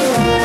you.